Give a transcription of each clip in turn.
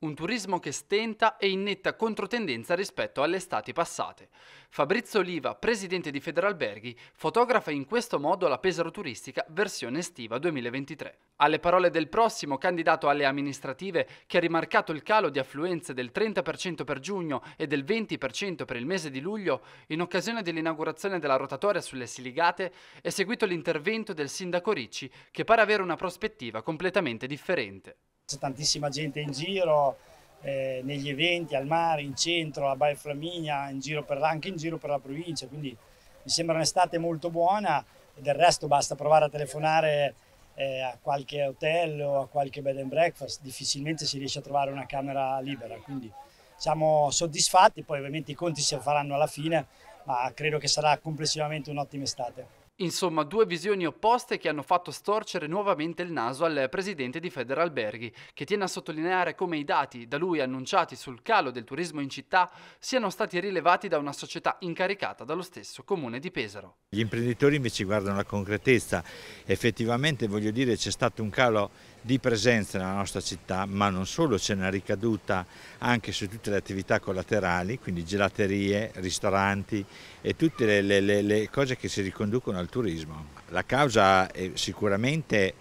Un turismo che stenta e in netta controtendenza rispetto alle estati passate. Fabrizio Oliva, presidente di Federalberghi, fotografa in questo modo la Pesaro turistica versione estiva 2023. Alle parole del prossimo candidato alle amministrative, che ha rimarcato il calo di affluenze del 30% per giugno e del 20% per il mese di luglio, in occasione dell'inaugurazione della rotatoria sulle Siligate, è seguito l'intervento del sindaco Ricci, che pare avere una prospettiva completamente differente. C'è tantissima gente in giro, eh, negli eventi, al mare, in centro, a Baia Flaminia, in per, anche in giro per la provincia, quindi mi sembra un'estate molto buona e del resto basta provare a telefonare eh, a qualche hotel o a qualche bed and breakfast, difficilmente si riesce a trovare una camera libera, quindi siamo soddisfatti, poi ovviamente i conti si faranno alla fine, ma credo che sarà complessivamente un'ottima estate. Insomma, due visioni opposte che hanno fatto storcere nuovamente il naso al presidente di Federalberghi, che tiene a sottolineare come i dati da lui annunciati sul calo del turismo in città siano stati rilevati da una società incaricata dallo stesso comune di Pesaro. Gli imprenditori invece guardano la concretezza. Effettivamente, voglio dire, c'è stato un calo di presenza nella nostra città, ma non solo, c'è una ricaduta anche su tutte le attività collaterali, quindi gelaterie, ristoranti e tutte le, le, le cose che si riconducono al turismo. La causa è sicuramente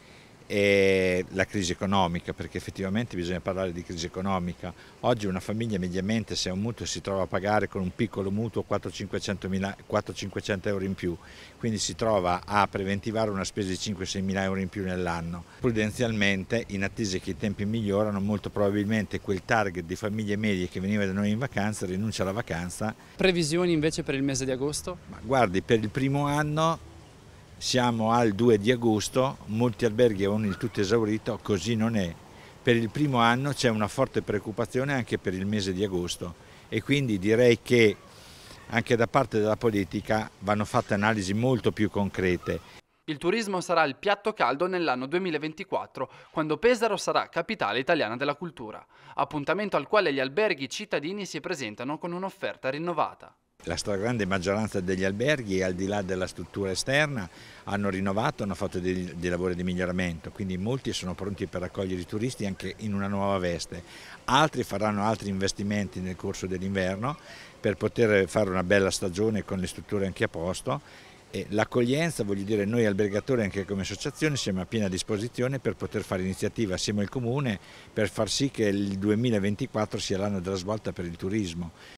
e la crisi economica, perché effettivamente bisogna parlare di crisi economica. Oggi una famiglia mediamente se ha un mutuo si trova a pagare con un piccolo mutuo 400-500 euro in più, quindi si trova a preventivare una spesa di 5-6 mila euro in più nell'anno. Prudenzialmente, in attesa che i tempi migliorano, molto probabilmente quel target di famiglie medie che veniva da noi in vacanza rinuncia alla vacanza. Previsioni invece per il mese di agosto? Ma guardi, per il primo anno siamo al 2 di agosto, molti alberghi avevano il tutto esaurito, così non è. Per il primo anno c'è una forte preoccupazione anche per il mese di agosto e quindi direi che anche da parte della politica vanno fatte analisi molto più concrete. Il turismo sarà il piatto caldo nell'anno 2024, quando Pesaro sarà capitale italiana della cultura, appuntamento al quale gli alberghi cittadini si presentano con un'offerta rinnovata. La stragrande maggioranza degli alberghi, al di là della struttura esterna, hanno rinnovato, hanno fatto dei, dei, lavori di miglioramento, quindi molti sono pronti per accogliere i turisti anche in una nuova veste. Altri faranno altri investimenti nel corso dell'inverno per poter fare una bella stagione con le strutture anche a posto l'accoglienza, voglio dire, noi albergatori anche come associazione siamo a piena disposizione per poter fare iniziative assieme al Comune per far sì che il 2024 sia l'anno della svolta per il turismo.